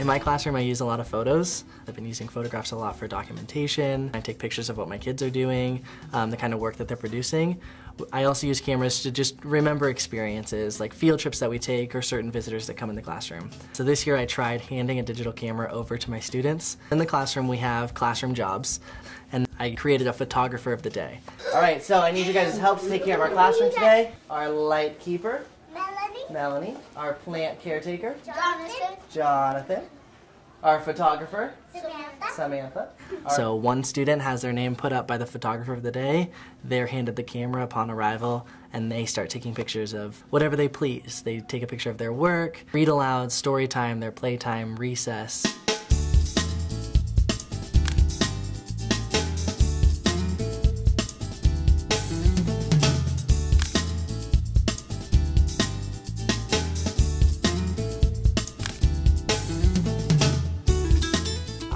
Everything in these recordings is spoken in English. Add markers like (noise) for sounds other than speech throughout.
In my classroom, I use a lot of photos. I've been using photographs a lot for documentation. I take pictures of what my kids are doing, um, the kind of work that they're producing. I also use cameras to just remember experiences, like field trips that we take or certain visitors that come in the classroom. So this year I tried handing a digital camera over to my students. In the classroom we have classroom jobs, and I created a photographer of the day. All right, so I need you guys' help to take care of our classroom today. Our light keeper, Melanie, Melanie. Our plant caretaker, Jonathan, Jonathan. Our photographer, Samantha, Samantha. So one student has their name put up by the photographer of the day. They're handed the camera upon arrival and they start taking pictures of whatever they please. They take a picture of their work, read aloud, story time, their playtime, recess.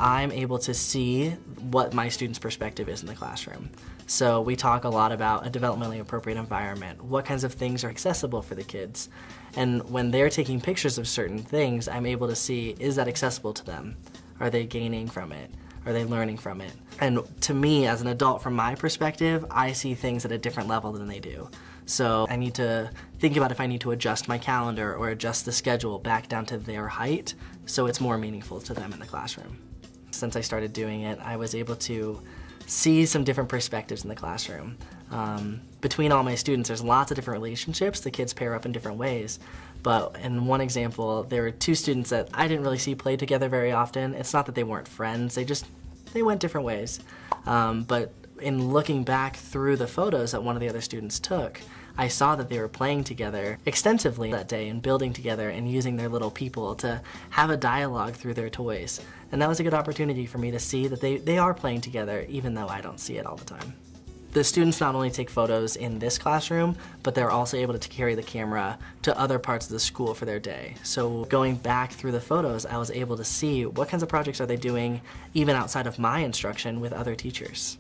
I'm able to see what my students' perspective is in the classroom. So we talk a lot about a developmentally appropriate environment, what kinds of things are accessible for the kids. And when they're taking pictures of certain things, I'm able to see, is that accessible to them? Are they gaining from it? Are they learning from it? And to me, as an adult, from my perspective, I see things at a different level than they do. So I need to think about if I need to adjust my calendar or adjust the schedule back down to their height so it's more meaningful to them in the classroom. Since I started doing it, I was able to see some different perspectives in the classroom. Um, between all my students, there's lots of different relationships. The kids pair up in different ways. But in one example, there were two students that I didn't really see play together very often. It's not that they weren't friends, they just, they went different ways. Um, but in looking back through the photos that one of the other students took, I saw that they were playing together extensively that day and building together and using their little people to have a dialogue through their toys. And that was a good opportunity for me to see that they, they are playing together even though I don't see it all the time. The students not only take photos in this classroom, but they're also able to carry the camera to other parts of the school for their day. So going back through the photos, I was able to see what kinds of projects are they doing even outside of my instruction with other teachers.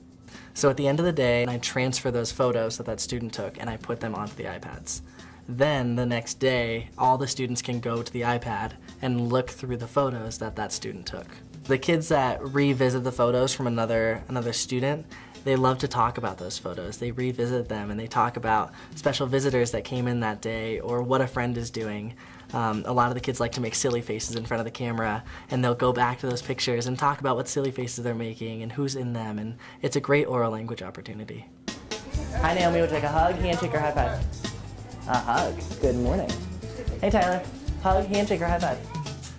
So at the end of the day, I transfer those photos that that student took and I put them onto the iPads. Then the next day, all the students can go to the iPad and look through the photos that that student took. The kids that revisit the photos from another, another student, they love to talk about those photos. They revisit them and they talk about special visitors that came in that day or what a friend is doing. Um, a lot of the kids like to make silly faces in front of the camera and they'll go back to those pictures and talk about what silly faces they're making and who's in them and it's a great oral language opportunity. Hi Naomi, we'll take a hug, handshake, or high five. A hug. Good morning. Hey Tyler. Hug, handshake, or high five.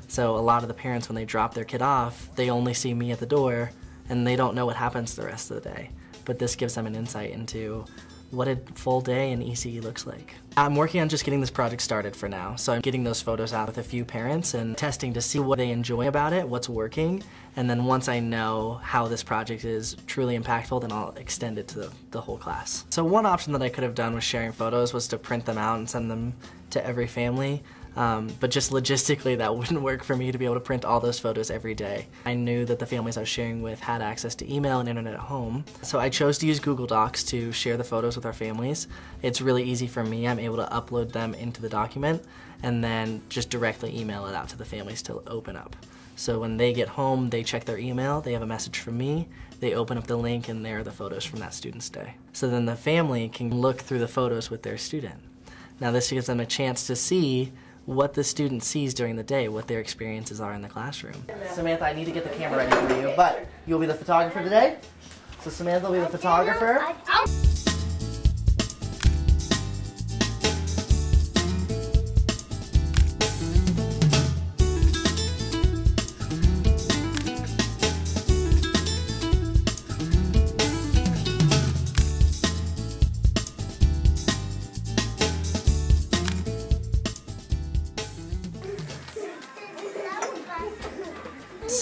So a lot of the parents, when they drop their kid off, they only see me at the door and they don't know what happens the rest of the day. But this gives them an insight into what a full day in ECE looks like. I'm working on just getting this project started for now, so I'm getting those photos out with a few parents and testing to see what they enjoy about it, what's working, and then once I know how this project is truly impactful, then I'll extend it to the, the whole class. So one option that I could have done with sharing photos was to print them out and send them to every family. Um, but just logistically, that (laughs) wouldn't work for me to be able to print all those photos every day. I knew that the families I was sharing with had access to email and internet at home, so I chose to use Google Docs to share the photos with our families. It's really easy for me. I'm able to upload them into the document and then just directly email it out to the families to open up. So when they get home, they check their email, they have a message from me, they open up the link, and there are the photos from that student's day. So then the family can look through the photos with their student. Now this gives them a chance to see what the student sees during the day, what their experiences are in the classroom. Samantha, I need to get the camera ready for you, but you'll be the photographer today? So Samantha will be the photographer.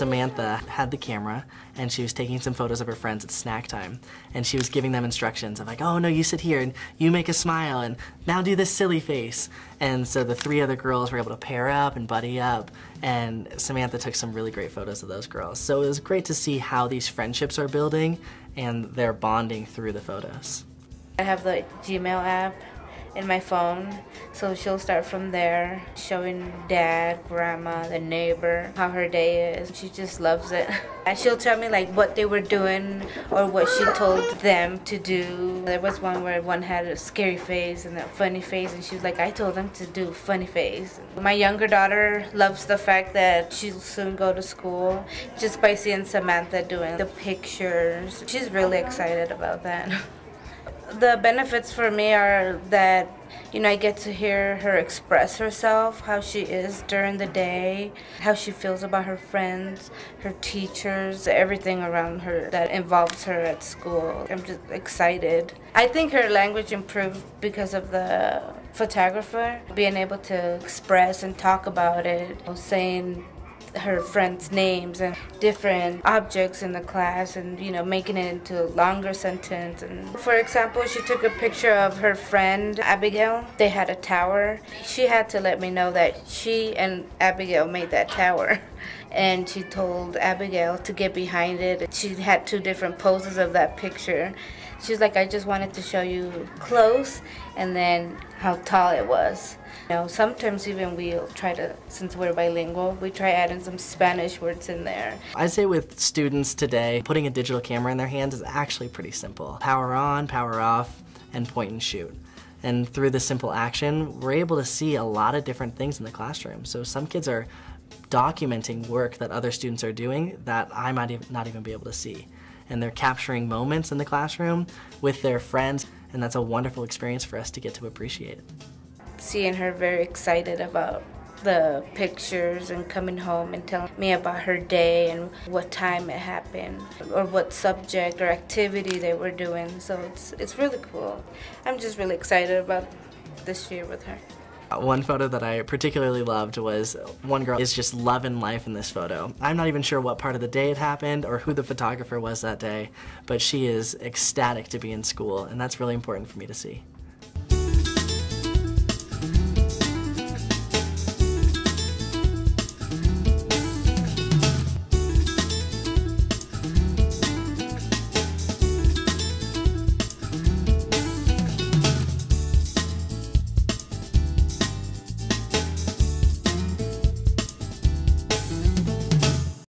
Samantha had the camera and she was taking some photos of her friends at snack time and she was giving them instructions of like, oh no, you sit here and you make a smile and now do this silly face. And so the three other girls were able to pair up and buddy up and Samantha took some really great photos of those girls. So it was great to see how these friendships are building and they're bonding through the photos. I have the Gmail app in my phone. So she'll start from there, showing dad, grandma, the neighbor how her day is. She just loves it. (laughs) And she'll tell me like what they were doing or what she told them to do. There was one where one had a scary face and a funny face and she was like, I told them to do funny face. My younger daughter loves the fact that she'll soon go to school just by seeing Samantha doing the pictures. She's really excited about that. (laughs) the benefits for me are that you know I get to hear her express herself, how she is during the day, how she feels about her friends, her teachers, everything around her that involves her at school. I'm just excited. I think her language improved because of the photographer being able to express and talk about it, saying her friends' names and different objects in the class and you know making it into a longer sentence. And for example she took a picture of her friend Abigail. They had a tower. She had to let me know that she and Abigail made that tower. (laughs) And she told Abigail to get behind it. She had two different poses of that picture. She was like I just wanted to show you close and then how tall it was you know, sometimes even we'll try to, since we're bilingual, we try adding some Spanish words in there. I'd say with students today, putting a digital camera in their hands is actually pretty simple. Power on, power off, and point and shoot. And through this simple action, we're able to see a lot of different things in the classroom. So some kids are documenting work that other students are doing that I might not even be able to see. And they're capturing moments in the classroom with their friends, and that's a wonderful experience for us to get to appreciate seeing her very excited about the pictures and coming home and telling me about her day and what time it happened or what subject or activity they were doing. So it's it's really cool. I'm just really excited about this year with her. One photo that I particularly loved was one girl is just loving life in this photo. I'm not even sure what part of the day it happened or who the photographer was that day, but she is ecstatic to be in school and that's really important for me to see.